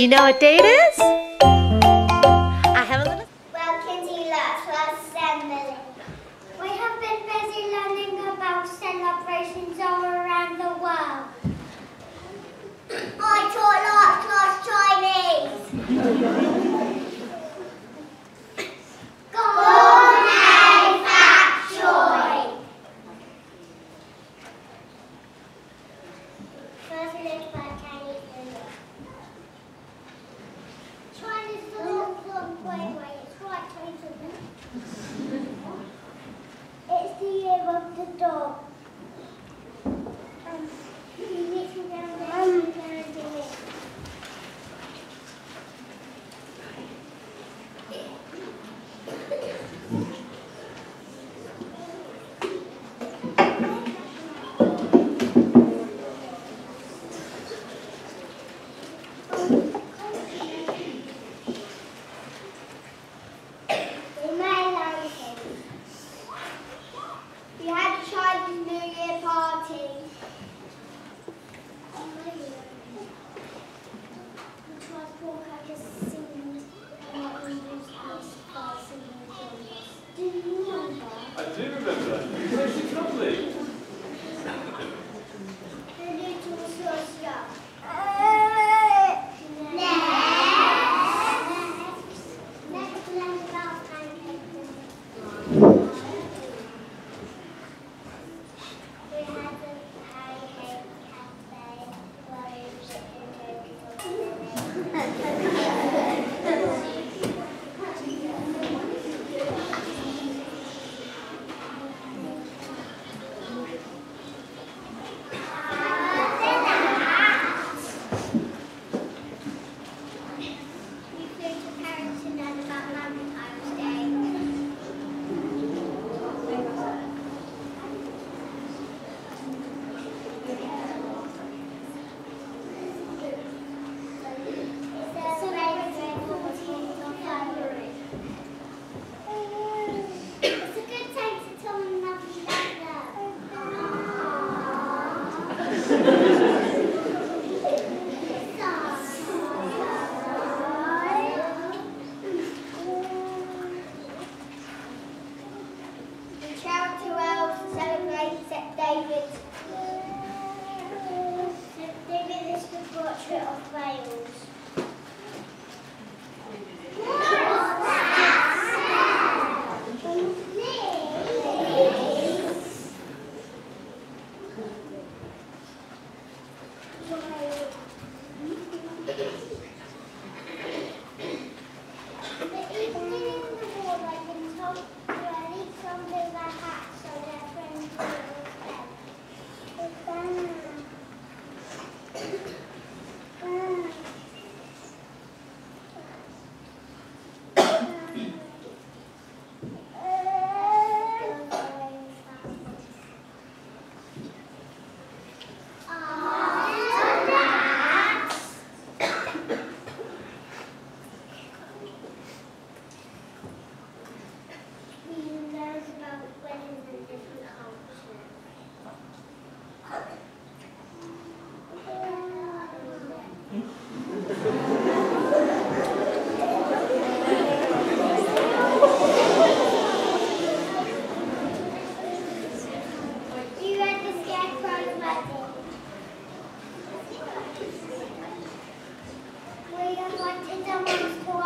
Do you know what day it is?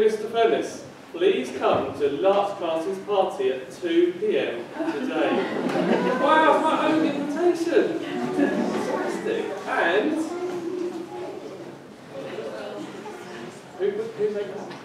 Mr. Fennis, please come to Larch Class's party at 2 p.m. today. wow, my own invitation. Fantastic. And who, who made that?